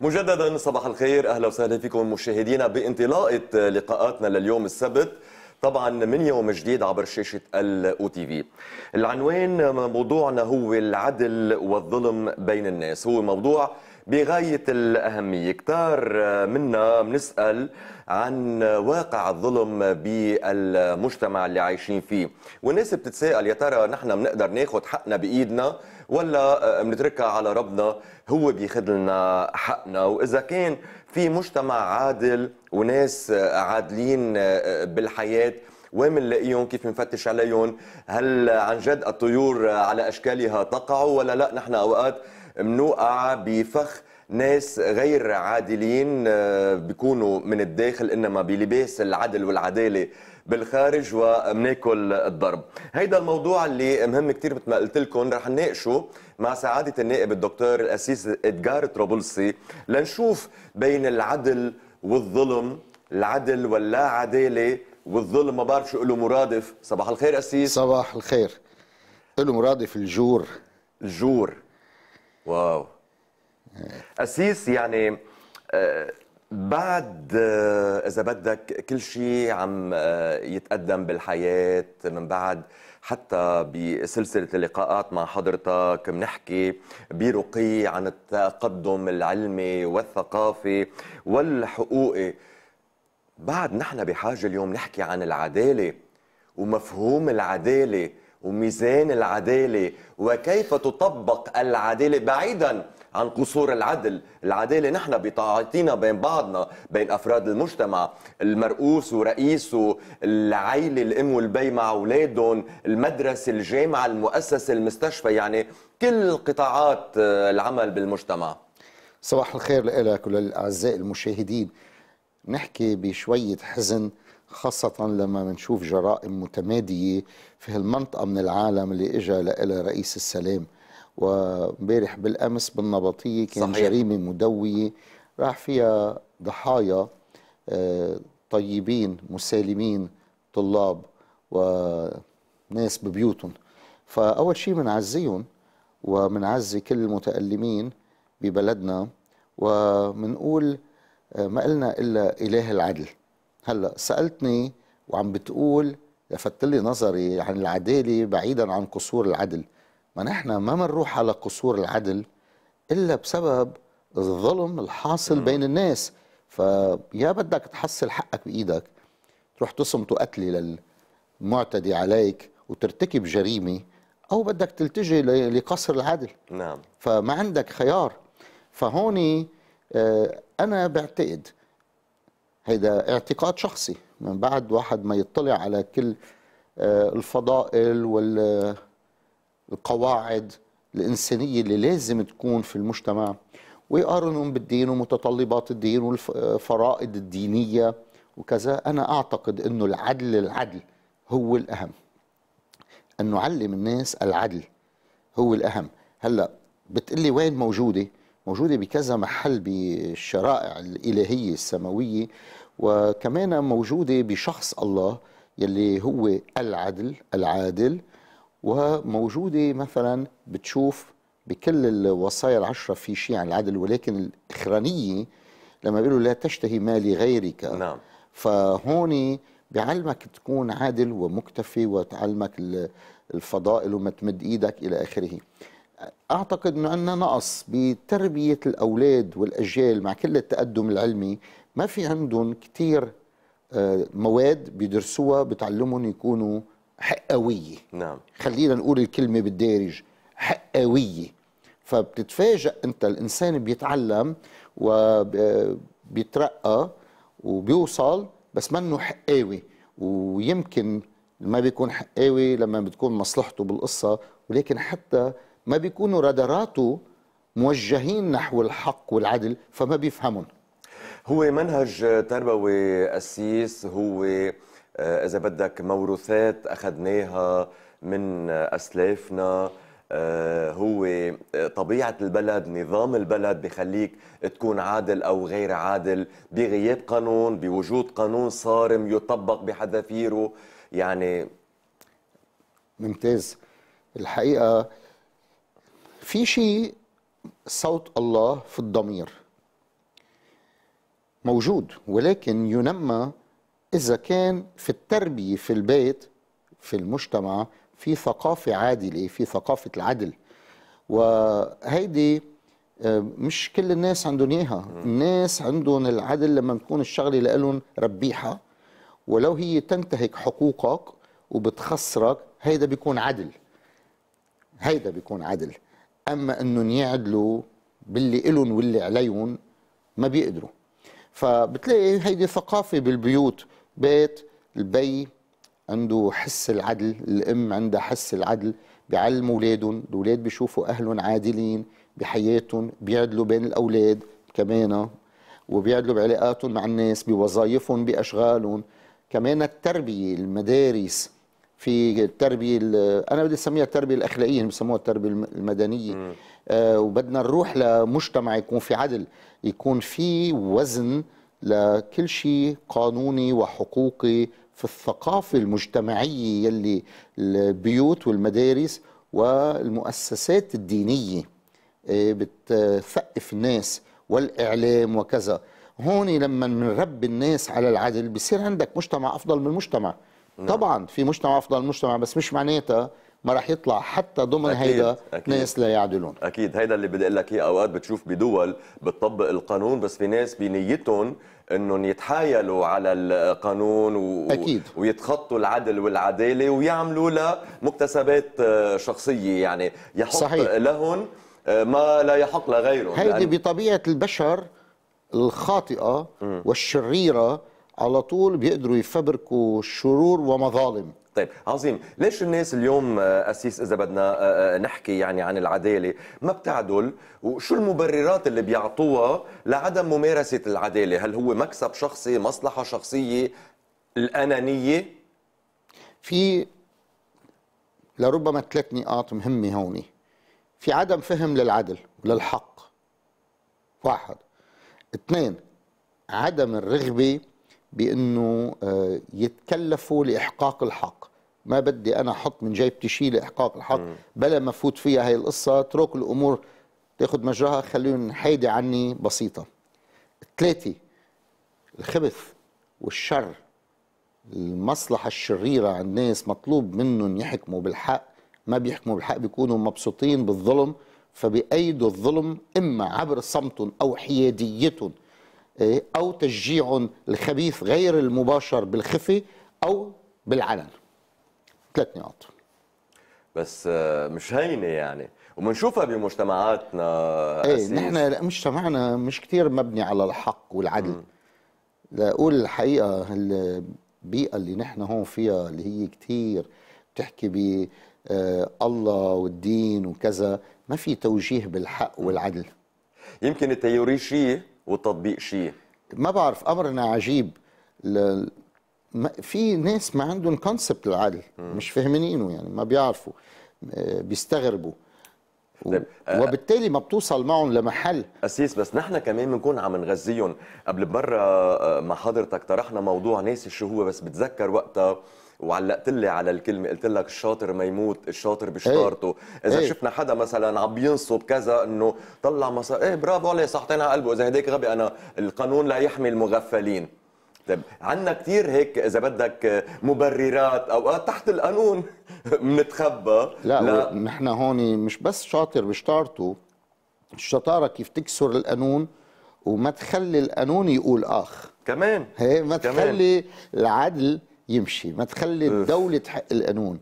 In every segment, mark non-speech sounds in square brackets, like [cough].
مجددا صباح الخير أهلا وسهلا فيكم مشاهدينا بانطلاقة لقاءاتنا لليوم السبت طبعا من يوم جديد عبر شاشة الأو تي في. العنوان موضوعنا هو العدل والظلم بين الناس. هو موضوع بغاية الأهمية. كتار منا بنسأل عن واقع الظلم بالمجتمع اللي عايشين فيه. والناس بتتساءل يا ترى نحن بنقدر ناخد حقنا بإيدنا؟ ولا بنتركها على ربنا هو بياخذ لنا حقنا. وإذا كان في مجتمع عادل وناس عادلين بالحياة وين بنلاقيهم؟ كيف بنفتش عليهم؟ هل عن جد الطيور على أشكالها تقع ولا لا؟ نحن أوقات منوقع بفخ ناس غير عادلين بيكونوا من الداخل إنما بلباس العدل والعدالة بالخارج وبناكل الضرب. هيدا الموضوع اللي مهم كثير مثل ما قلت لكم. رح نناقشه مع سعادة النائب الدكتور الأسيس ادجار طرابلسي لنشوف بين العدل والظلم العدل واللا عداله والظلم. ما بعرف شو له مرادف. صباح الخير أسيس. صباح الخير. له مرادف الجور. الجور. واو. أسيس يعني آه بعد آه إذا بدك كل شيء عم آه يتقدم بالحياة من بعد حتى بسلسلة اللقاءات مع حضرتك بنحكي برقي عن التقدم العلمي والثقافي والحقوقي. بعد نحن بحاجة اليوم نحكي عن العدالة ومفهوم العدالة وميزان العدالة وكيف تطبق العدالة بعيدا عن قصور العدل العدالة نحن بطاعتنا بين بعضنا بين أفراد المجتمع المرؤوس ورئيسه العيلة الأم والبي مع أولادهم المدرسة الجامعة المؤسسة المستشفى يعني كل قطاعات العمل بالمجتمع. صباح الخير لك وللأعزاء المشاهدين. نحكي بشوية حزن خاصة لما بنشوف جرائم متمادية في هالمنطقة من العالم اللي اجى لها رئيس السلام. وامبارح بالأمس بالنبطية كان صحيح. جريمة مدوية راح فيها ضحايا طيبين مسالمين طلاب وناس ببيوتهم. فأول شيء بنعزيهم وبنعزي كل المتألمين ببلدنا وبنقول ما قلنا إلا إله العدل. هلأ سألتني وعم بتقول لفت لي نظري عن العدالة بعيدا عن قصور العدل. ما نحن ما بنروح على قصور العدل إلا بسبب الظلم الحاصل بين الناس. فيا بدك تحصل حقك بإيدك تروح تصمت قتل للمعتدي عليك وترتكب جريمة أو بدك تلتجي لقصر العدل. نعم. فما عندك خيار. فهون أنا بعتقد هيدا اعتقاد شخصي. من بعد واحد ما يطلع على كل الفضائل والقواعد الإنسانية اللي لازم تكون في المجتمع. ويقارنهم بالدين ومتطلبات الدين والفرائض الدينية وكذا. أنا أعتقد أنه العدل العدل هو الأهم. أن نعلم الناس العدل هو الأهم. هلأ بتقلي وين موجودة؟ موجودة بكذا محل بالشرائع الإلهية السماوية. وكمان موجودة بشخص الله يلي هو العدل العادل. وموجودة مثلا بتشوف بكل الوصايا العشرة في شيء عن العدل ولكن الإخرانية لما بيقولوا لا تشتهي ما لغيرك نعم. فهون بيعلمك تكون عادل ومكتفي وتعلمك الفضائل وما تمد إيدك إلى آخره. أعتقد إنه عندنا نقص بتربية الأولاد والأجيال مع كل التقدم العلمي ما في عندهم كثير مواد بيدرسوها بتعلمهم يكونوا حقوية. نعم. خلينا نقول الكلمة بالدارج حقوية. فبتتفاجئ أنت الإنسان بيتعلم وبيترقى وبيوصل بس منه حقاوي ويمكن ما بيكون حقاوي لما بتكون مصلحته بالقصة ولكن حتى ما بيكونوا راداراته موجهين نحو الحق والعدل فما بيفهمون هو منهج تربوي أسيس هو إذا بدك موروثات أخذناها من أسلافنا هو طبيعة البلد نظام البلد بخليك تكون عادل أو غير عادل بغياب قانون بوجود قانون صارم يطبق بحذافيره. يعني ممتاز. الحقيقة في شيء صوت الله في الضمير موجود ولكن ينمى إذا كان في التربية في البيت في المجتمع في ثقافة عادلة في ثقافة العدل. وهيدي آه، مش كل الناس عندهم إياها. الناس عندهم العدل لما تكون الشغلة لهم ربيحة. ولو هي تنتهك حقوقك وبتخسرك هيدا بيكون عدل. هيدا بيكون عدل. أما إنهم يعدلوا باللي إلهم واللي عليهم ما بيقدروا. فبتلاقي هيدي ثقافة بالبيوت. بيت البي عنده حس العدل الأم عندها حس العدل بيعلموا أولادهم الأولاد بيشوفوا أهلهم عادلين بحياتهم بيعدلوا بين الأولاد كمان وبيعدلوا بعلاقاتهم مع الناس بوظائفهم بأشغالهم. كمان التربية المدارس في التربيه أنا بدي أسميها التربية الأخلاقية اللي بسموها التربية المدنية. آه وبدنا نروح لمجتمع يكون في عدل يكون في وزن لكل شيء قانوني وحقوقي في الثقافة المجتمعية يلي البيوت والمدارس والمؤسسات الدينية آه، بتثقف الناس والإعلام وكذا هون لما بنربي الناس على العدل بصير عندك مجتمع أفضل من المجتمع نعم. طبعا في مجتمع أفضل من المجتمع بس مش معناتها ما راح يطلع حتى ضمن أكيد هيدا أكيد ناس لا يعدلون أكيد هيدا اللي بدي أقول لك إياه أوقات بتشوف بدول بتطبق القانون بس في ناس بنيتهم إنهم يتحايلوا على القانون و... أكيد. ويتخطوا العدل والعدالة ويعملوا له مكتسبات آه، شخصية يعني يحق صحيح. لهم آه، ما لا يحق لغيرهم هيدي لأن... بطبيعة البشر الخاطئة م. والشريرة على طول بيقدروا يفبركوا شرور ومظالم طيب عظيم. ليش الناس اليوم آه، أسيس إذا بدنا آه، آه، نحكي يعني عن العدالة ما بتعدل؟ وشو المبررات اللي بيعطوها لعدم ممارسة العدالة؟ هل هو مكسب شخصي مصلحة شخصية الأنانية؟ في لربما ثلاث نقاط مهمة هون في عدم فهم للعدل وللحق. واحد. اثنين عدم الرغبة بأنه آه، يتكلفوا لإحقاق الحق. ما بدي أنا أحط من جيبتي شيء لإحقاق الحق بلا ما فوت فيها هي القصة. اترك الأمور تاخذ مجراها خليهم حيدي عني بسيطة. ثلاثة الخبث والشر المصلحة الشريرة عند الناس مطلوب منهم يحكموا بالحق. ما بيحكموا بالحق بيكونوا مبسوطين بالظلم. فبأيدوا الظلم إما عبر صمتهم أو حياديتهم؟ أو تشجيع الخبيث غير المباشر بالخفي أو بالعلن. ثلاث نقاط. بس آه، مش هينة يعني. وبنشوفها بمجتمعاتنا إيه نحن مجتمعنا مش كتير مبني على الحق والعدل. م. لاقول الحقيقة البيئة اللي نحن هون فيها اللي هي كتير بتحكي ب آه، الله والدين وكذا ما في توجيه بالحق والعدل. يمكن ال theory شيء والتطبيق شيء. ما بعرف أمرنا عجيب. ل... ما في ناس ما عندهم concept العدل مش فاهمينه يعني ما بيعرفوا آه، بيستغربوا. طيب آه، وبالتالي ما بتوصل معهم لمحل. أسيس بس نحن كمان بنكون عم نغذيهم. قبل بمره آه، مع حضرتك طرحنا موضوع ناسي شو هو بس بتذكر وقتها وعلقت لي على الكلمة قلت لك الشاطر ما يموت الشاطر بشطارته إيه. إذا إيه. شفنا حدا مثلا عم بينصب كذا إنه طلع مصاري إيه برافو عليه صحتين على قلبه إذا هديك غبي أنا القانون لا يحمي المغفلين طيب عندنا كثير هيك إذا بدك مبررات اوقات تحت القانون [laughs] بنتخبى لا, لا. نحن هون مش بس شاطر بشطارته الشطارة كيف تكسر القانون وما تخلي القانون يقول آخ كمان هي ما كمان. تخلي العدل يمشي. ما تخلي الدولة تحق القانون.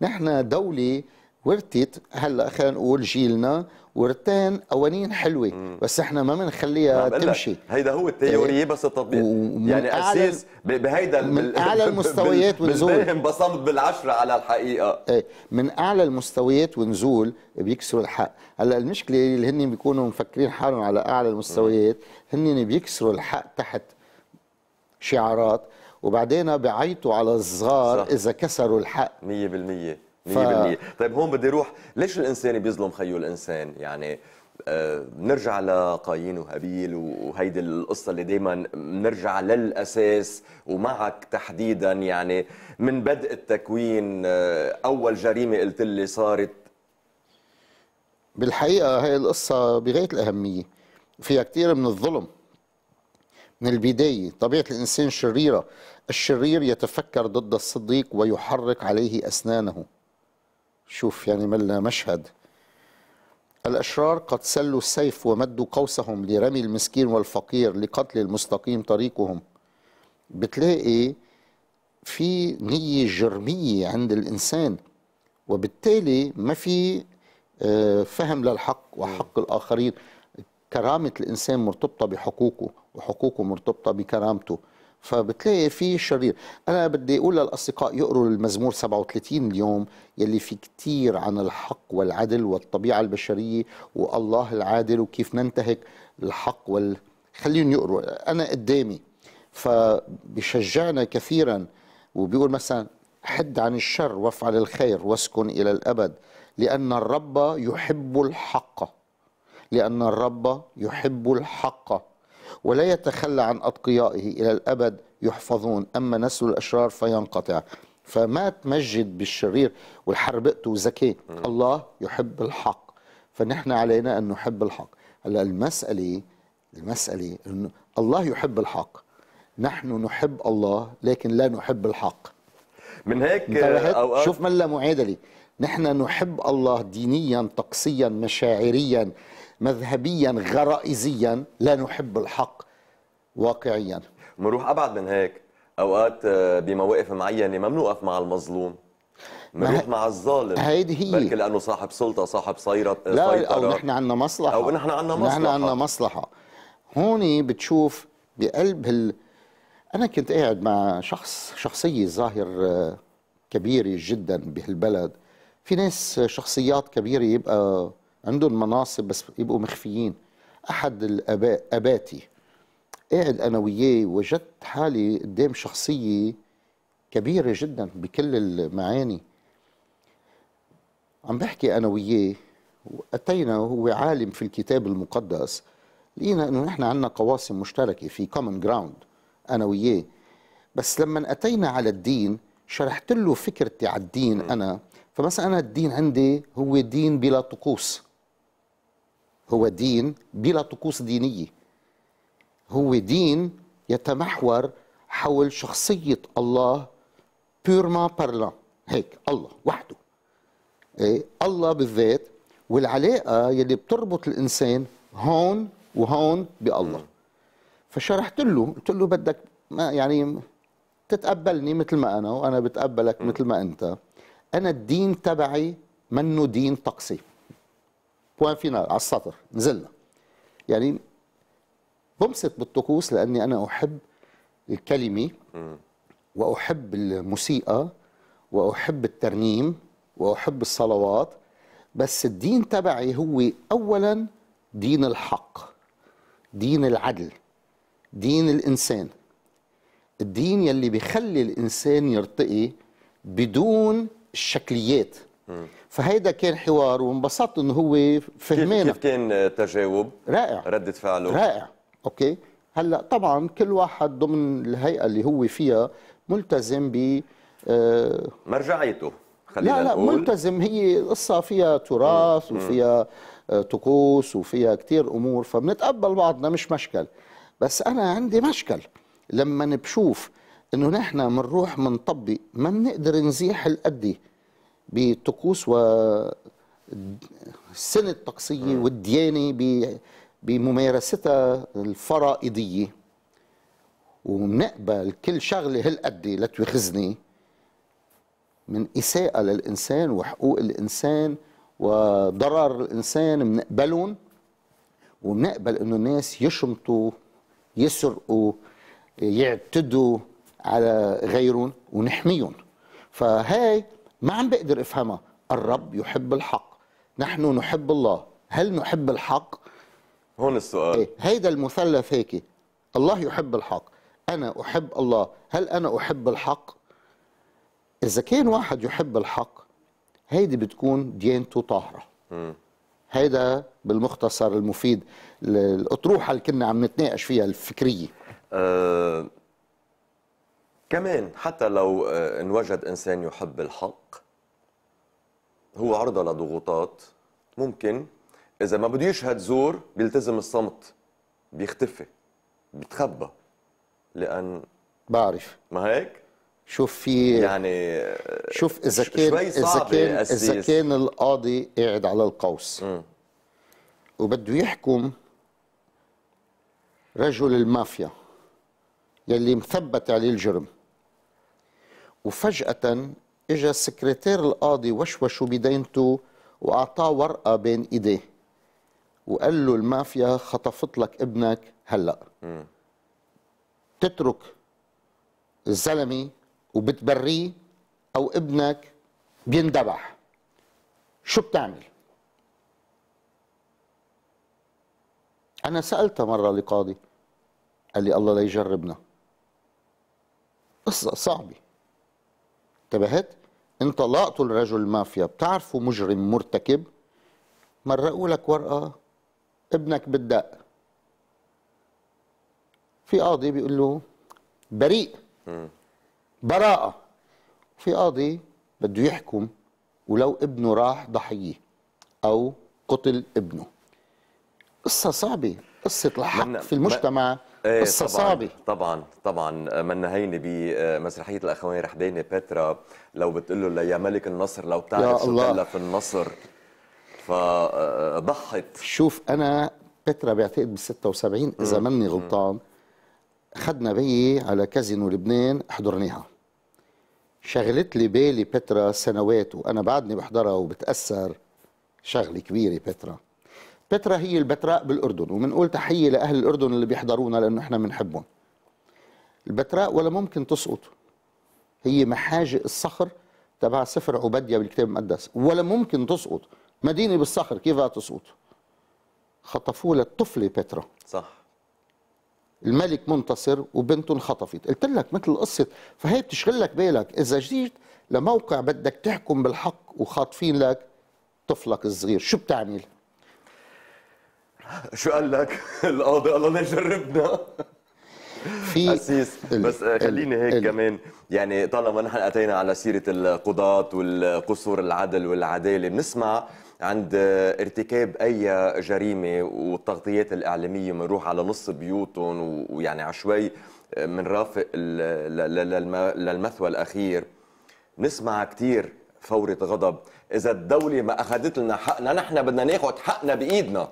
نحن دولة ورثت هلأ خلينا نقول جيلنا ورثان قوانين حلوة. مم. بس إحنا ما بنخليها تمشي. هيدا هو التيوريه إيه. بس التطبيق. يعني أساس بهيدا من أعلى [laughs] المستويات ونزول. انبسمت بالعشرة على الحقيقة. إيه. من أعلى المستويات ونزول بيكسروا الحق. هلأ المشكلة اللي هن بيكونوا مفكرين حالهم على أعلى المستويات هن بيكسروا الحق تحت شعارات. وبعدين بيعيطوا على الصغار إذا كسروا الحق. 100% 100% ف... طيب هون بدي أروح ليش الإنسان بيظلم خيو الإنسان؟ يعني آه نرجع لقايين وهابيل وهيدي القصة اللي دايما نرجع للأساس ومعك تحديدا. يعني من بدء التكوين آه أول جريمة قلت لي صارت. بالحقيقة هي القصة بغاية الأهمية. فيها كثير من الظلم. من البداية طبيعة الإنسان شريرة الشرير يتفكر ضد الصديق ويحرك عليه أسنانه. شوف يعني ملا مشهد. الأشرار قد سلوا السيف ومدوا قوسهم لرمي المسكين والفقير لقتل المستقيم طريقهم. بتلاقي في نية جرمية عند الإنسان وبالتالي ما في آه، فهم للحق وحق الآخرين. كرامة الإنسان مرتبطة بحقوقه. وحقوقه مرتبطة بكرامته. فبتلاقي في شرير. أنا بدي أقول للأصدقاء يقروا المزمور 37 اليوم يلي في كتير عن الحق والعدل والطبيعة البشرية والله العادل وكيف ننتهك الحق وال. خليهم يقروا. أنا قدامي. فبشجعنا كثيرا وبيقول مثلا حد عن الشر وافعل الخير واسكن إلى الأبد. لأن الرب يحب الحق. لأن الرب يحب الحق. ولا يتخلى عن أتقيائه إلى الأبد يحفظون. أما نسل الأشرار فينقطع. فما تمجد بالشرير والحربقته ذكي الله يحب الحق. فنحن علينا أن نحب الحق. هلا المسألة المسألة أنه الله يحب الحق. نحن نحب الله لكن لا نحب الحق. من هيك انتبهت أوقات شوف ملا معادله نحن نحب الله دينيا طقسيا مشاعريا مذهبيا غرائزيا. لا نحب الحق واقعيا. بنروح أبعد من هيك. أوقات آه، بمواقف معينة ما بنوقف مع المظلوم. بنروح مع الظالم. هيدي هي. بركي لأنه صاحب سلطة صاحب صيرة لا سيطرة. أو نحن عندنا مصلحة. أو نحن عنا نحن مصلحة. عندنا مصلحة. هون بتشوف بقلب هال أنا كنت قاعد مع شخص شخصية ظاهر آه، كبيرة جدا بهالبلد. في ناس شخصيات كبيرة يبقى عندهم مناصب بس يبقوا مخفيين. أحد الاباء أباتي قاعد أنا وياه وجدت حالي قدام شخصية كبيرة جدا بكل المعاني. عم بحكي أنا وياه وأتينا وهو عالم في الكتاب المقدس. لقينا إنه نحن عندنا قواسم مشتركة في common ground أنا وياه. بس لما أتينا على الدين شرحت له فكرتي على الدين أنا. فمثلا أنا الدين عندي هو دين بلا طقوس. هو دين بلا طقوس دينية. هو دين يتمحور حول شخصية الله بيرما بارلان هيك الله وحده. إيه؟ الله بالذات. والعلاقة يلي بتربط الإنسان هون وهون بألله. فشرحت له قلت له بدك ما يعني تتقبلني مثل ما أنا وأنا بتقبلك مثل ما أنت. أنا الدين تبعي منه دين طقسي. بوان فينال على السطر نزلنا. يعني بمسك بالطقوس لأني أنا أحب الكلمة وأحب الموسيقى وأحب الترنيم وأحب الصلوات. بس الدين تبعي هو اولا دين الحق دين العدل. دين الإنسان. الدين يلي بيخلي الإنسان يرتقي بدون الشكليات. فهيدا كان حوار وانبسطت إنه هو فهمنا. كيف كان تجاوب؟ رائع. ردة فعله. رائع. أوكي. هلأ طبعا كل واحد ضمن الهيئة اللي هو فيها ملتزم ب آه، مرجعيته خلينا لا لا نقول. ملتزم. هي القصة فيها تراث وفيها آه، طقوس وفيها كتير أمور فبنتقبل بعضنا مش مشكل. بس أنا عندي مشكل. لما بشوف إنه نحن منروح منطبق ما بنقدر نزيح القدي بطقوس و السنة الطقسية والديانة بممارستها الفرائضية. وبنقبل كل شغلة هالقد لا تواخذني من إساءة للإنسان وحقوق الإنسان وضرر الإنسان بنقبلهم وبنقبل إنه الناس يشمطوا يسرقوا يعتدوا على غيرهم ونحميهم. فهاي ما عم بقدر أفهمها. الرب يحب الحق. نحن نحب الله. هل نحب الحق؟ هون السؤال. إيه هيدا المثلث هيك. الله يحب الحق. أنا أحب الله. هل أنا أحب الحق؟ إذا كان واحد يحب الحق هيدي بتكون ديانته طاهرة. هيدا بالمختصر المفيد ال- الأطروحة اللي كنا عم نتناقش فيها الفكرية. آه كمان حتى لو آه انوجد إنسان يحب الحق هو عرضة لضغوطات. ممكن إذا ما بده يشهد زور بيلتزم الصمت بيختفي بيتخبى لأن بعرف. ما هيك؟ شوف في يعني شوف إذا كان إذا كان إذا. كان القاضي قاعد على القوس وبده يحكم رجل المافيا يلي مثبت عليه الجرم. وفجأة اجى سكرتير القاضي وشوشوا بدينته وأعطاه ورقة بين إيديه وقال له المافيا خطفت لك ابنك هلأ. تترك الزلمة وبتبريه أو ابنك بيندبح. شو بتعمل؟ أنا سألتها مرة لقاضي قال لي الله لا يجربنا. قصة صعبة. انتبهت؟ انت لاقطوا الرجل المافيا بتعرفوا مجرم مرتكب؟ مرقوا لك ورقة ابنك بالدق في قاضي بيقول له بريء. براءة. في قاضي بده يحكم ولو ابنه راح ضحية أو قتل ابنه. قصة صعبة قصة الحق من- في المجتمع إيه قصة طبعاً صعبة. طبعا طبعا. من هيني بمسرحيه الاخوين رحداني بترا لو بتقول له يا ملك النصر لو بتعرف شو الله. كلف النصر. فضحت شوف أنا بترا بعتقد بال 76 إذا ماني غلطان. خدنا بيي على كازينو لبنان حضرناها. شغلت لي بالي بترا سنوات وأنا بعدني بحضرها وبتأثر شغلة كبيرة بترا بترا هي البتراء بالأردن وبنقول تحية لأهل الأردن اللي بيحضرونا لأنه إحنا بنحبهم البتراء ولا ممكن تسقط. هي محاجئ الصخر تبع سفر عبدية بالكتاب المقدس. ولا ممكن تسقط. مدينة بالصخر كيف تسقط؟ خطفوا للطفلة بترا صح. الملك منتصر وبنته انخطفت. قلت لك مثل قصة فهي بتشغل لك بالك. إذا جيت لموقع بدك تحكم بالحق وخاطفين لك طفلك الصغير شو بتعمل؟ [laughs] شو قال لك؟ [laughs] القاضي الله لا يجربنا [laughs] في أسيس. بس ال- خليني هيك ال- كمان. يعني طالما نحن أتينا على سيرة القضاة والقصور العدل والعدالة بنسمع عند ارتكاب أي جريمة والتغطيات الإعلامية بنروح على نص بيوتهم ويعني عشوائي بنرافق للم- للمثوى الأخير. نسمع كثير فورة غضب. إذا الدولة ما أخذت لنا حقنا نحن بدنا ناخذ حقنا بإيدنا.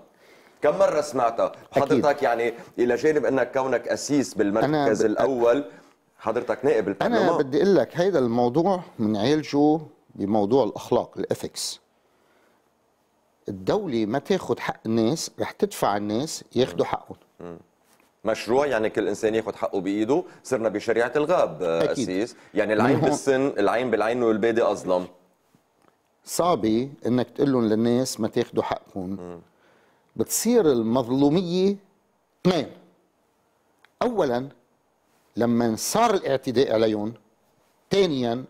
كم مرة سمعتها؟ وحضرتك يعني إلى جانب أنك كونك أسيس بالمركز ب- الأول حضرتك نائب أنا البرلمان. بدي أقول لك هيدا الموضوع بنعالجه بموضوع الأخلاق الإثكس. الدولة ما تاخد حق الناس رح تدفع الناس ياخدوا حقهم. مشروع يعني كل إنسان ياخذ حقه بإيده صرنا بشريعة الغاب أكيد. أسيس. يعني العين بالسن العين بالعين والبادي أظلم. صعبة إنك تقول لهم للناس ما تاخدوا حقكم بتصير المظلومية اثنين. اولا لما صار الاعتداء عليهم. ثانيا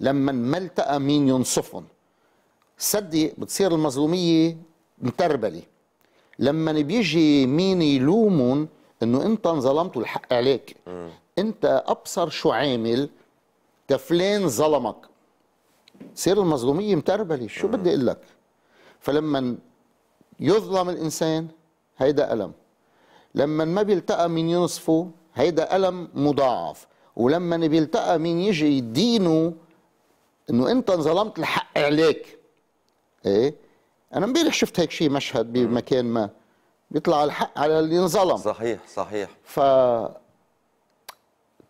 لما ما التقى مين ينصفهم. صدق بتصير المظلومية متربلة. لما بيجي مين يلومهم إنه أنت انظلمت والحق عليك. أنت أبصر شو عامل؟ تفلان ظلمك. تصير المظلومية متربلة. شو بدي أقول لك؟ فلما يظلم الإنسان هيدا ألم. لما ما بيلتقى من ينصفه هيدا ألم مضاعف. ولما بيلتقى من يجي يدينه إنه أنت انظلمت الحق عليك. إيه؟ أنا امبارح شفت هيك شيء مشهد بمكان ما. بيطلع الحق على اللي انظلم. صحيح صحيح. ف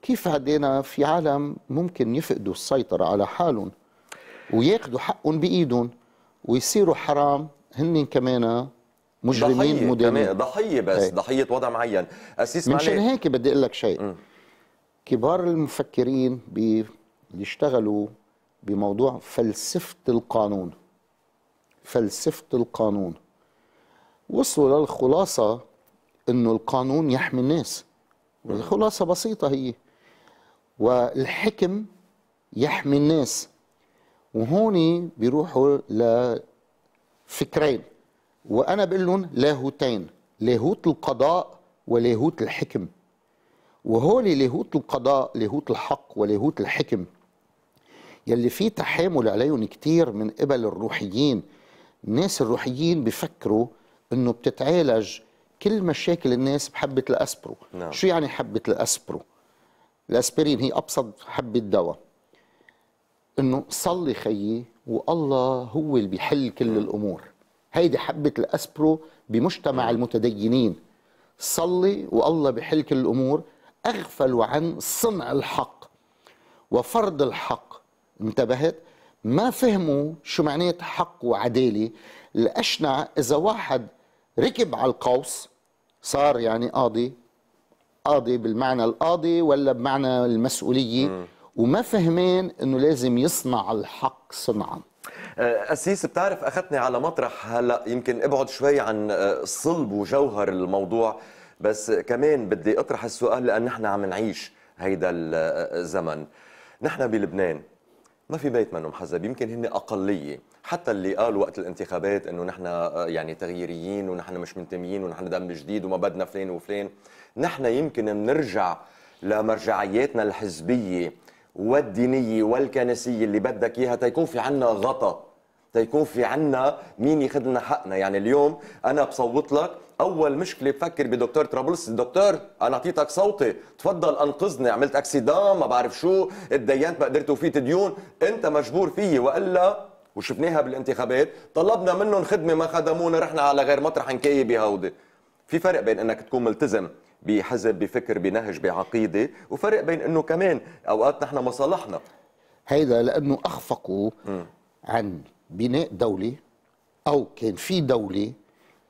كيف هدينا في عالم ممكن يفقدوا السيطرة على حالهم وياخدوا حقهم بإيدهم ويصيروا حرام؟ هن كمان مجرمين ضحية مدانين. ضحية بس إيه. ضحية وضع معين. أسيس منشان معلش هيك بدي أقول لك شيء. كبار المفكرين اللي اشتغلوا بموضوع فلسفة القانون. فلسفة القانون. وصلوا للخلاصة إنه القانون يحمي الناس. والخلاصة بسيطة هي. والحكم يحمي الناس. وهون بيروحوا لفكرين. وأنا بقول لهم لاهوتين لاهوت القضاء ولاهوت الحكم. وهول لاهوت القضاء لاهوت الحق ولاهوت الحكم. يلي في تحامل عليهم كتير من قبل الروحيين. الناس الروحيين بفكروا إنه بتتعالج كل مشاكل الناس بحبة الأسبرو. نعم. شو يعني حبة الأسبرو؟ الأسبرين هي أبسط حبة دواء. إنه صلي خيي والله هو اللي بيحل كل الأمور. هيدي حبة الأسبرو بمجتمع المتدينين. صلي والله بيحل كل الأمور. أغفلوا عن صنع الحق. وفرض الحق. انتبهت؟ ما فهموا شو معنات حق وعدالة. الأشنع إذا واحد ركب على القوس صار يعني قاضي قاضي بالمعنى القاضي ولا بمعنى المسؤولية وما فهمين إنه لازم يصنع الحق صنعا. آه، أسيس بتعرف أخذتني على مطرح. هلأ يمكن ابعد شوي عن آه، صلب وجوهر الموضوع بس كمان بدي أطرح السؤال لأن نحن عم نعيش هيدا الزمن نحن بلبنان ما في بيت منه محزب يمكن هن أقلية. حتى اللي قالوا وقت الانتخابات إنه نحن آه، يعني تغييريين ونحن مش منتميين ونحن دم جديد وما بدنا فلان وفلان. نحن يمكن بنرجع لمرجعياتنا الحزبية والدينية والكنسية اللي بدك إياها تيكون في عنا غطا تيكون في عنا مين ياخذ لنا حقنا. يعني اليوم أنا بصوت لك أول مشكلة بفكر بدكتور طرابلس. دكتور أنا أعطيتك صوتي. تفضل أنقذني. عملت اكسيدان ما بعرف شو. اتدينت ما قدرت وفيت ديون. أنت مجبور فيي. وإلا وشفناها بالانتخابات طلبنا منهم خدمة ما خدمونا. رحنا على غير مطرح نكايه بهودي في فرق بين إنك تكون ملتزم بحزب بفكر بنهج بعقيدة وفرق بين إنه كمان أوقات نحن مصالحنا. هيدا لأنه أخفقوا عن بناء دولة أو كان في دولة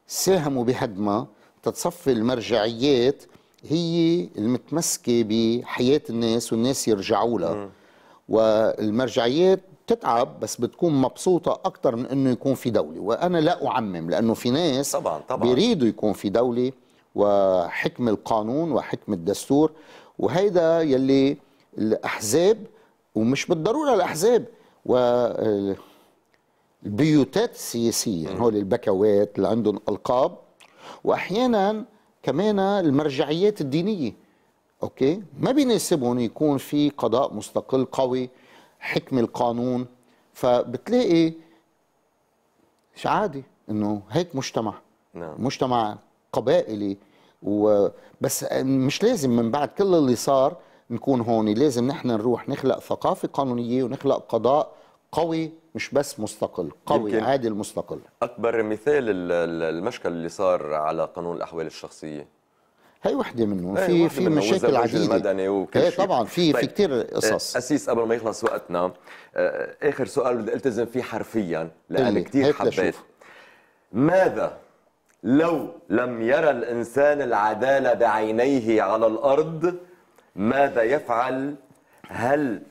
ساهموا بهدمها تتصفي المرجعيات هي المتمسكة بحياة الناس والناس يرجعوا لها. والمرجعيات تتعب بس بتكون مبسوطة أكثر من أنه يكون في دولة. وأنا لا أعمم لأنه في ناس طبعا طبعا. بيريدوا يكون في دولة وحكم القانون وحكم الدستور. وهيدا يلي الأحزاب ومش بالضرورة الأحزاب والبيوتات السياسية يعني هول البكوات اللي عندهم ألقاب وأحيانا كمان المرجعيات الدينية. أوكي؟ ما بيناسبهم يكون في قضاء مستقل قوي حكم القانون. فبتلاقي مش عادي إنه هيك مجتمع. نعم. مجتمع قبائلي. وبس مش لازم من بعد كل اللي صار نكون هون. لازم نحن نروح نخلق ثقافة قانونية ونخلق قضاء قوي مش بس مستقل قوي عادل مستقل أكبر مثال المشكل اللي صار على قانون الأحوال الشخصية. هي وحده منهم في في مشاكل عديدة. المدني وكل إيه طبعا في طيب. في كثير قصص أسيس قبل ما يخلص وقتنا آخر سؤال بدي ألتزم فيه حرفيا لأن كثير حبيت. ماذا لو لم يرى الإنسان العدالة بعينيه على الأرض؟ ماذا يفعل؟ هل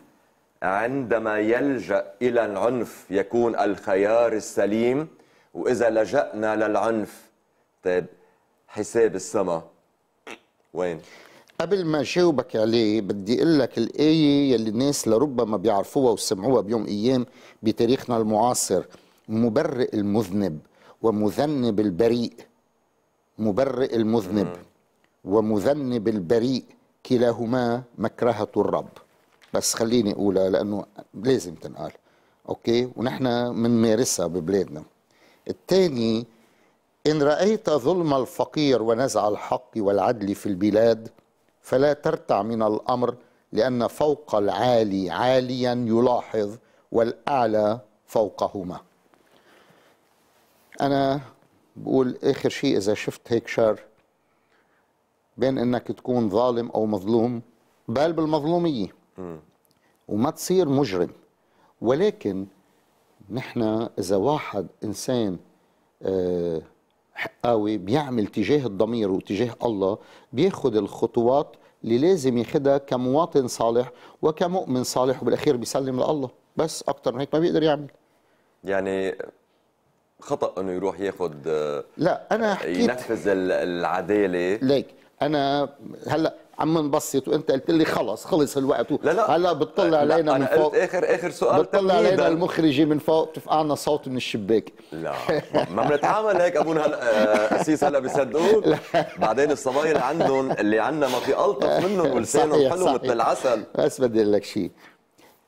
عندما يلجأ إلى العنف يكون الخيار السليم وإذا لجأنا للعنف طيب حساب السماء وين؟ قبل ما جاوبك عليه بدي أقول لك الآية يلي الناس لربما بيعرفوها وسمعوها بيوم أيام بتاريخنا المعاصر. مبرئ المذنب ومذنب البريء. مبرئ المذنب ومذنب البريء. كلاهما مكرهة الرب. بس خليني أقولها لأنه لازم تنقال أوكي؟ ونحن بنمارسها ببلادنا. الثاني إن رأيت ظلم الفقير ونزع الحق والعدل في البلاد فلا ترتع من الأمر لأن فوق العالي عاليا يلاحظ والأعلى فوقهما. أنا بقول آخر شيء إذا شفت هيك شر بين إنك تكون ظالم أو مظلوم بال بالمظلومية وما تصير مجرم. ولكن نحن إذا واحد إنسان آه حقاوي بيعمل تجاه الضمير وتجاه الله بياخد الخطوات اللي لازم ياخدها كمواطن صالح وكمؤمن صالح وبالأخير بيسلم لله. بس أكثر من هيك ما بيقدر يعمل. يعني خطأ إنه يروح ياخذ لا أنا حكيت ينفذ العدالة. ليك أنا هلأ عم نبسط. وانت قلت لي خلص خلص الوقت. لا لا. هلا بتطلع علينا من فوق. اخر آخر سؤال بتطلع علينا المخرجة من فوق بتفقعنا صوت من الشباك. لا ما بنتعامل هيك. أبونا هلا آه، أسيس هلا بيصدقوك. بعدين الصبايا اللي عندهم اللي عندنا ما في ألطف منهم ولسانهم حلو مثل العسل. بس بدي أقول لك شيء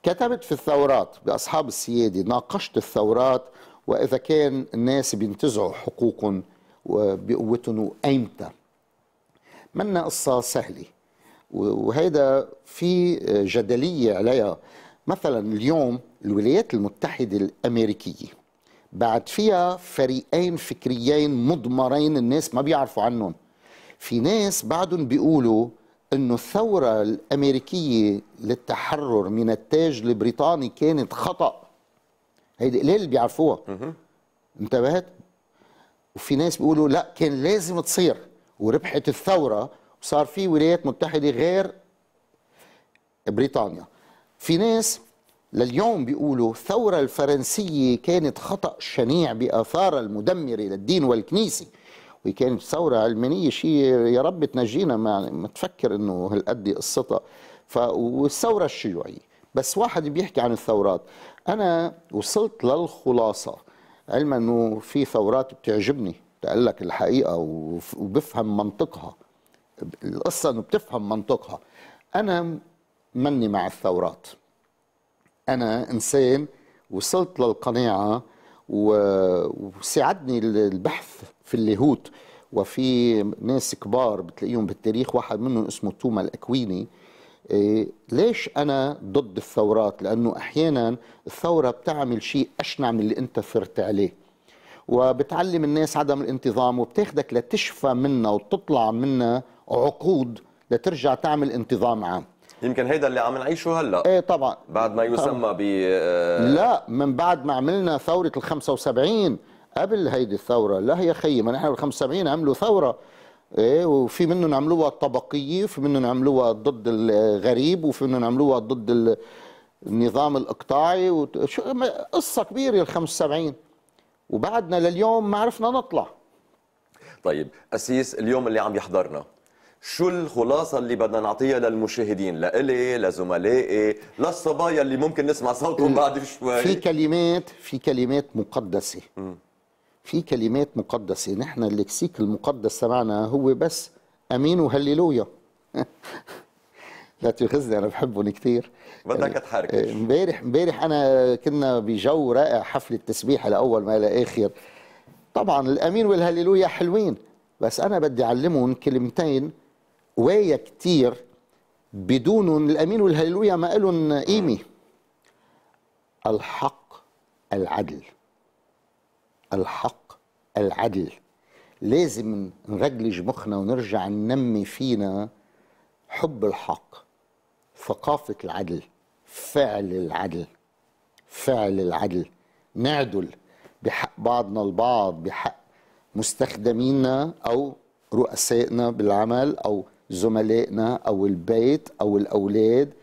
كتبت في الثورات بأصحاب السيادة ناقشت الثورات وإذا كان الناس بينتزعوا حقوقهم وبقوتهم وأيمتى؟ منا قصة سهلة. وهيدا في جدلية عليها. مثلا اليوم الولايات المتحدة الأمريكية بعد فيها فريقين فكريين مضمرين الناس ما بيعرفوا عنهم. في ناس بعدهم بيقولوا إنه الثورة الأمريكية للتحرر من التاج البريطاني كانت خطأ. هيدي قليل اللي بيعرفوها. انتبهت؟ وفي ناس بيقولوا لا كان لازم تصير. وربحت الثورة وصار في ولايات متحدة غير بريطانيا. في ناس لليوم بيقولوا الثورة الفرنسية كانت خطأ شنيع بآثارها المدمرة للدين والكنيسة وكانت ثورة علمانية شيء يا رب تنجينا. ما, ما تفكر إنه هالقد قصتها والثورة الشيوعية. بس واحد بيحكي عن الثورات. أنا وصلت للخلاصة. علما إنه في ثورات بتعجبني. تقول لك الحقيقة وبفهم منطقها. القصة إنه بتفهم منطقها. أنا مني مع الثورات. أنا إنسان وصلت للقناعة وساعدني البحث في اللاهوت. وفي ناس كبار بتلاقيهم بالتاريخ. واحد منهم اسمه توما الأكويني. إيه ليش أنا ضد الثورات؟ لأنه أحيانا الثورة بتعمل شيء أشنع من اللي أنت ثرت عليه. وبتعلم الناس عدم الانتظام وبتاخدك لتشفى منها وتطلع منها عقود لترجع تعمل انتظام عام. يمكن هيدا اللي عم نعيشه هلا. إيه طبعا. بعد ما يسمى ب لا من بعد ما عملنا ثورة ال 75 قبل هيدي الثورة لا يا خيي ما نحن بال 75 عملوا ثورة. إيه وفي منهم عملوها طبقيه وفي منهم عملوها ضد الغريب وفي منهم عملوها ضد النظام الإقطاعي. وشو قصة كبيرة ال 75 وبعدنا لليوم ما عرفنا نطلع. طيب أسيس اليوم اللي عم يحضرنا. شو الخلاصة اللي بدنا نعطيها للمشاهدين؟ لإلي؟ لزملائي؟ للصبايا اللي ممكن نسمع صوتهم بعد شوي. في كلمات في كلمات مقدسة. في كلمات مقدسة. نحن اللكسيك المقدس تبعنا هو بس أمين وهللويا. [laughs] لا تؤاخذني أنا بحبهم كثير بدك يعني تحركش. امبارح امبارح أنا كنا بجو رائع حفلة تسبيح لأول ما إلى آخر. طبعا الأمين والهللويا حلوين بس أنا بدي أعلمهم كلمتين وايا كتير بدون الأمين والهللويا ما لهم قيمه الحق العدل. الحق العدل. لازم نرجلج مخنا ونرجع ننمي فينا حب الحق ثقافة العدل فعل العدل فعل العدل. نعدل بحق بعضنا البعض بحق مستخدمينا أو رؤسائنا بالعمل أو زملائنا أو البيت أو الأولاد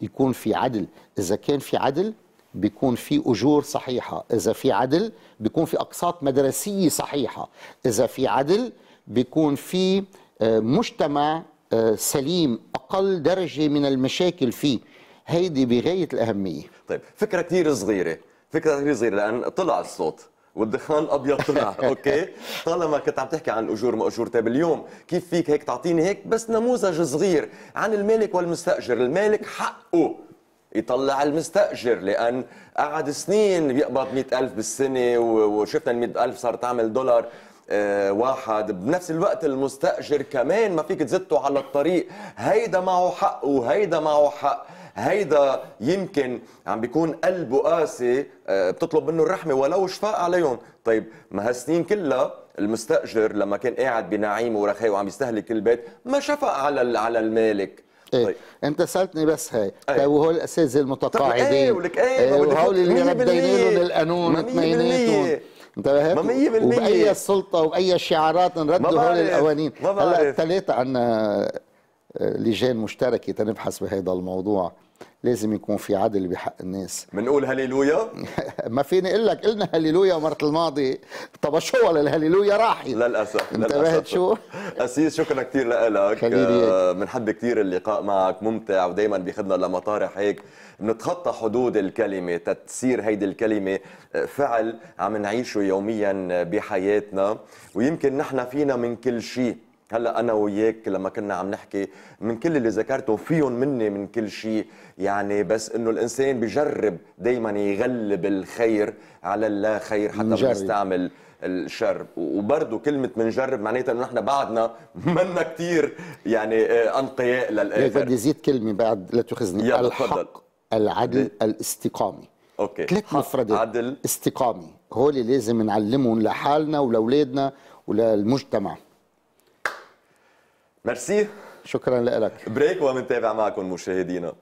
يكون في عدل. إذا كان في عدل بيكون في أجور صحيحة. إذا في عدل بيكون في أقساط مدرسية صحيحة. إذا في عدل بيكون في آه، مجتمع آه، سليم أقل درجة من المشاكل فيه. هيدي بغاية الأهمية. طيب فكرة كثير صغيرة. فكرة كثير صغيرة لأن طلع الصوت. والدخان الأبيض طلع. [laughs] أوكي؟ طالما كنت عم تحكي عن الاجور ماجور طيب اليوم كيف فيك هيك تعطيني هيك بس نموذج صغير عن المالك والمستأجر؟ المالك حقه يطلع المستأجر لأن قعد سنين بيقبض مئة ألف بالسنة وشفنا المئة ألف صار تعمل دولار آه واحد. بنفس الوقت المستأجر كمان ما فيك تزته على الطريق. هيدا معه حق وهيدا معه حق. هيدا يمكن عم بيكون قلبه قاسي آه، بتطلب منه الرحمة ولو شفاء عليهم. طيب ما هالسنين كلها المستأجر لما كان قاعد بنعيم ورخاء وعم يستهلك البيت ما شفق على على المالك. إيه. طيب. أنت سألتني بس هاي. إيه. طيب وهول الأساتذة المتقاعدين. إيه ولك إيه, إيه وهول اللي مبينين لهم القانون اثنيناتهم. انتبهت؟ ما 100% وبأي السلطه وبأي شعارات نردوا هول القوانين. هلأ الثلاثه عندنا لجان مشتركه تنبحث بهذا الموضوع. لازم يكون في عدل بحق الناس. [laughs] بنقول هللويا؟ ما فيني أقول لك قلنا هللويا مرة الماضي. طب شو ولا الهللويا راحت للأسف انتبهت شو؟ [laughs] أسيس شكرا كثير لك بنحب آه كثير اللقاء معك ممتع ودائما بياخذنا لمطارح هيك. نتخطى حدود الكلمة تتصير هيدي الكلمة. آه، فعل عم نعيشه يوميا بحياتنا. ويمكن نحن فينا من كل شيء. هلأ أنا وياك لما كنا عم نحكي من كل اللي ذكرته فيهم مني من كل شيء يعني بس إنه الإنسان بجرب دائما يغلب الخير على اللا خير حتى بنستعمل الشر وبرضه كلمة منجرب معناتها إنه نحن بعدنا منا كثير يعني آه، انقياء بدي للاخر زيد كلمة بعد لا تؤاخذني. يلا، الحق تفضل. العدل الاستقامي أوكي. ثلاث مفردات. عدل. استقامي هول لازم نعلمهم لحالنا ولأولادنا وللمجتمع. ميرسي شكرا لك. بريك ومنتابع معكم مشاهدينا